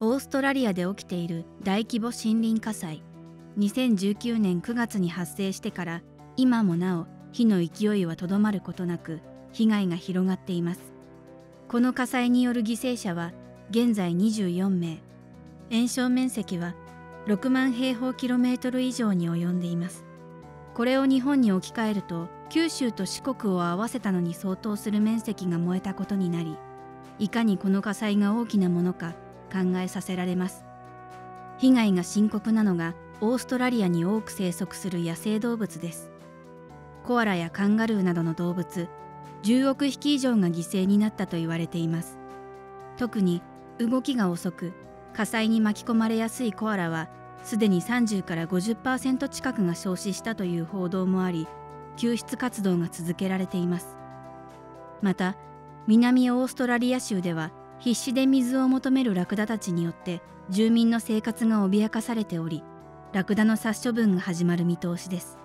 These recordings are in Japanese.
オーストラリアで起きている大規模森林火災。2019年9月に発生してから今もなお火の勢いはとどまることなく被害が広がっています。この火災による犠牲者は現在24名。炎症面積は6万平方キロメートル以上に及んでいます。これを日本に置き換えると九州と四国を合わせたのに相当する面積が燃えたことになりいかにこの火災が大きなものか考えさせられます。被害が深刻なのがオーストラリアに多く生息する野生動物です。コアラやカンガルーなどの動物10億匹以上が犠牲になったと言われています。特に動きが遅く火災に巻き込まれやすいコアラはすでに30から50%近くが焼死したという報道もあり救出活動が続けられています。また南オーストラリア州では必死で水を求めるラクダたちによって住民の生活が脅かされておりラクダの殺処分が始まる見通しです。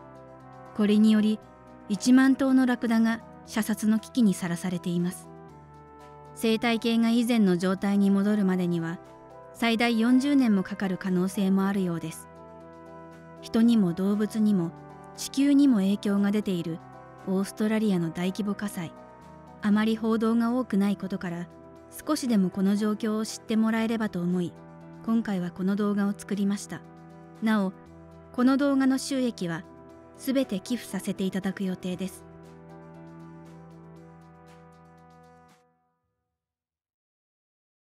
これにより1万頭のラクダが射殺の危機にさらされています。生態系が以前の状態に戻るまでには最大40年もかかる可能性もあるようです。人にも動物にも地球にも影響が出ているオーストラリアの大規模火災。あまり報道が多くないことから少しでもこの状況を知ってもらえればと思い今回はこの動画を作りました。なおこの動画の収益は全て寄付させていただく予定です。